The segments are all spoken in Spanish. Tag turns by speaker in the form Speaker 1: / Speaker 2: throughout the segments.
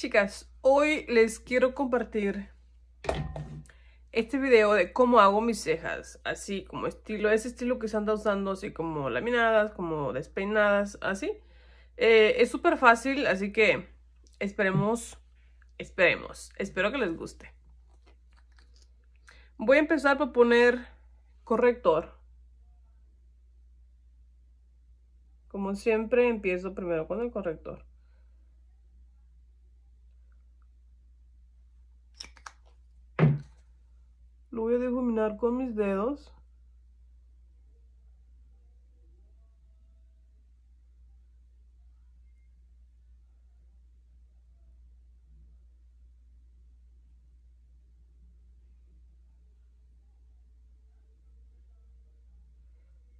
Speaker 1: Chicas, hoy les quiero compartir este video de cómo hago mis cejas, así como estilo, ese estilo que se anda usando, así como laminadas, como despeinadas, así. Eh, es súper fácil, así que esperemos, esperemos, espero que les guste. Voy a empezar por poner corrector. Como siempre, empiezo primero con el corrector. Voy a difuminar con mis dedos.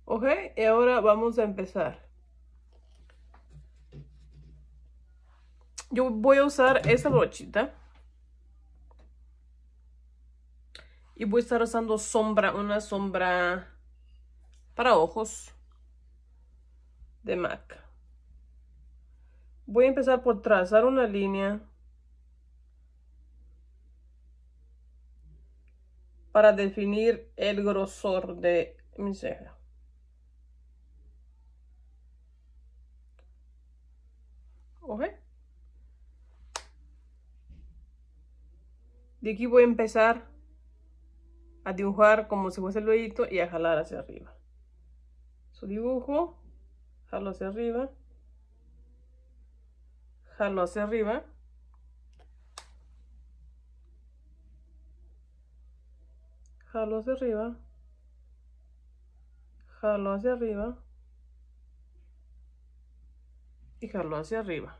Speaker 1: Ok, y ahora vamos a empezar. Yo voy a usar esta brochita. Y voy a estar usando sombra, una sombra para ojos de MAC. Voy a empezar por trazar una línea para definir el grosor de mi ceja. ¿Ok? De aquí voy a empezar a dibujar como si fuese el vellito y a jalar hacia arriba. Su dibujo, jalo hacia arriba, jalo hacia arriba. Jalo hacia arriba, jalo hacia arriba y jalo hacia arriba.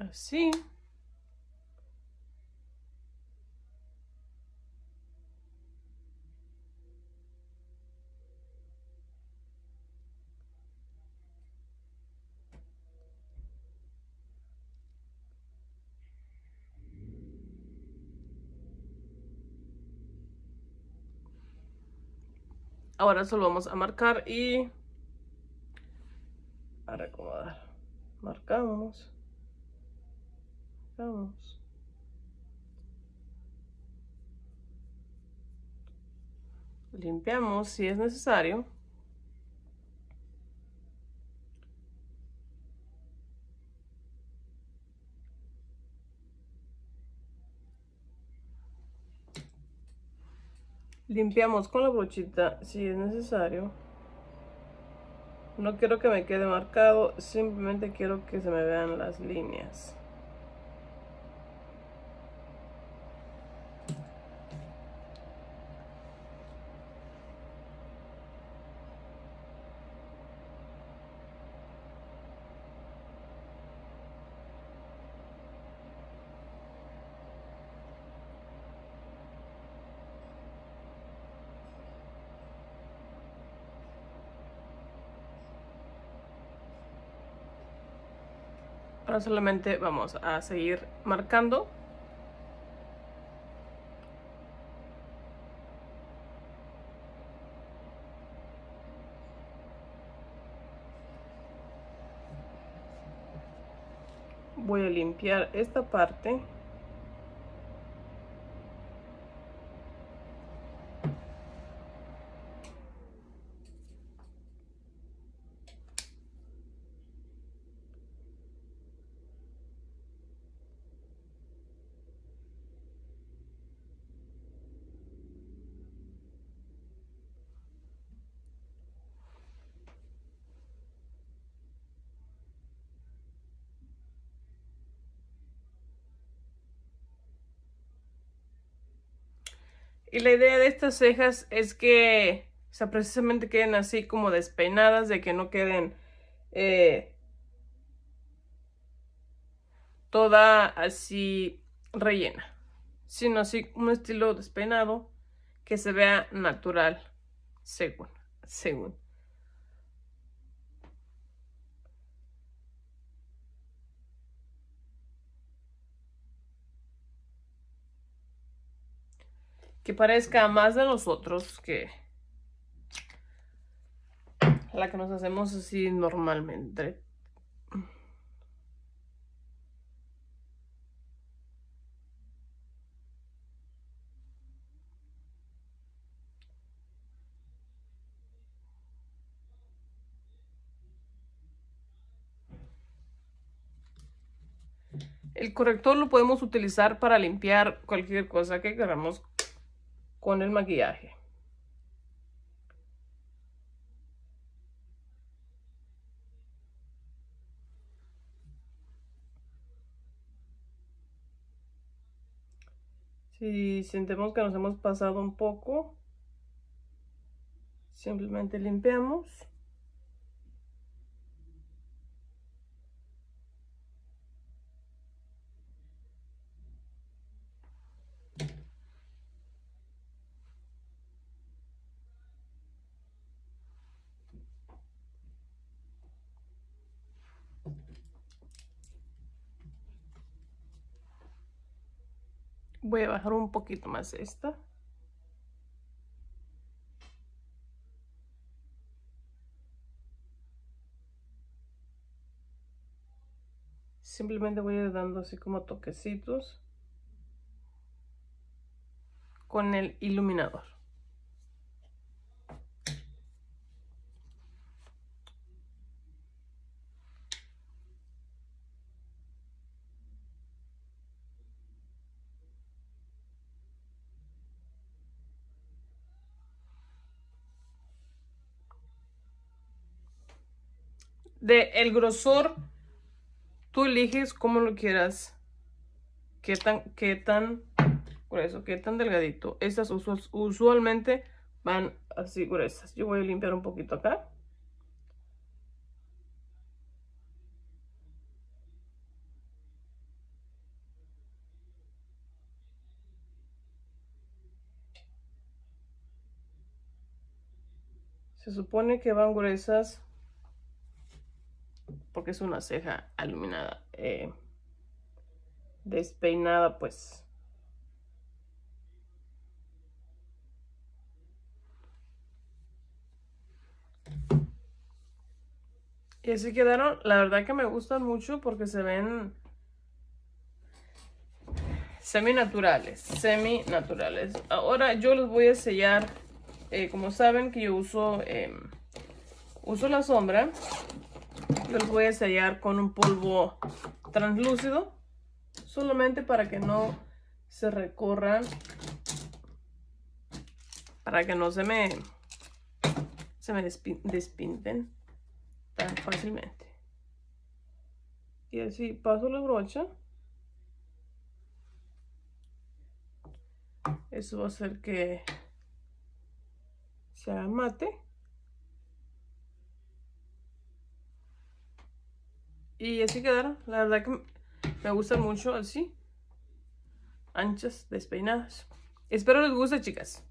Speaker 1: Así. Ahora solo vamos a marcar y a recomodar. Marcamos. Limpiamos si es necesario. Limpiamos con la brochita si es necesario. No quiero que me quede marcado, simplemente quiero que se me vean las líneas. Ahora solamente vamos a seguir marcando. Voy a limpiar esta parte. Y la idea de estas cejas es que, o sea, precisamente queden así como despeinadas, de que no queden eh, toda así rellena, sino así un estilo despeinado que se vea natural, según, según. Que parezca más de nosotros que la que nos hacemos así normalmente. El corrector lo podemos utilizar para limpiar cualquier cosa que queramos con el maquillaje. Si sentimos que nos hemos pasado un poco, simplemente limpiamos. Voy a bajar un poquito más esta. Simplemente voy a ir dando así como toquecitos con el iluminador. De el grosor, tú eliges cómo lo quieras. Qué tan, qué tan, por eso, qué tan delgadito. Estas usualmente van así gruesas. Yo voy a limpiar un poquito acá. Se supone que van gruesas porque es una ceja iluminada, eh, despeinada pues. Y así quedaron, la verdad que me gustan mucho porque se ven semi naturales, semi naturales. Ahora yo los voy a sellar, eh, como saben que yo uso, em, uso la sombra los voy a sellar con un polvo translúcido. Solamente para que no se recorran. Para que no se me, se me despinten tan fácilmente. Y así paso la brocha. Eso va a hacer que se haga mate. Y así quedaron. La verdad que me gustan mucho así. Anchas, despeinadas. Espero les guste, chicas.